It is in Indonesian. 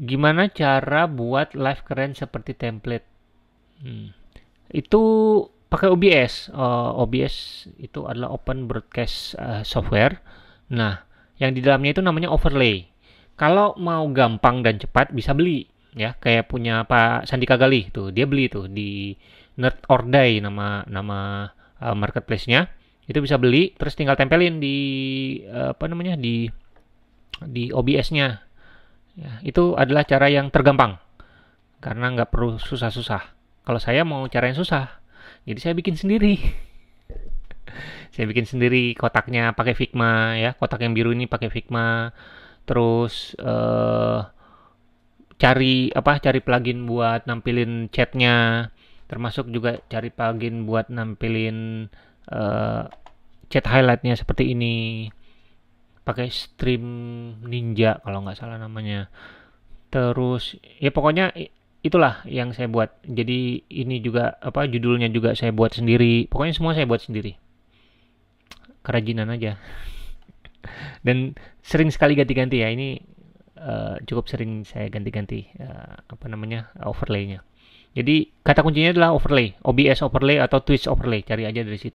gimana cara buat live keren seperti template? Hmm. Itu pakai OBS. Uh, OBS itu adalah Open Broadcast uh, Software. Nah, yang di dalamnya itu namanya overlay. Kalau mau gampang dan cepat bisa beli ya, kayak punya Pak Sandika Galih tuh, dia beli tuh di Nerd or Die nama nama uh, marketplace-nya. Itu bisa beli terus tinggal tempelin di uh, apa namanya di di OBS-nya. Ya, itu adalah cara yang tergampang karena nggak perlu susah-susah. Kalau saya mau cara yang susah, jadi saya bikin sendiri. saya bikin sendiri kotaknya pakai Figma ya, kotak yang biru ini pakai Figma. Terus uh, cari apa? Cari plugin buat nampilin chatnya, termasuk juga cari plugin buat nampilin uh, chat highlightnya seperti ini pakai stream ninja kalau nggak salah namanya. Terus ya pokoknya itulah yang saya buat. Jadi ini juga apa judulnya juga saya buat sendiri. Pokoknya semua saya buat sendiri. Kerajinan aja. Dan sering sekali ganti-ganti ya. Ini uh, cukup sering saya ganti-ganti uh, apa namanya overlaynya. Jadi kata kuncinya adalah overlay. OBS overlay atau Twitch overlay. Cari aja dari situ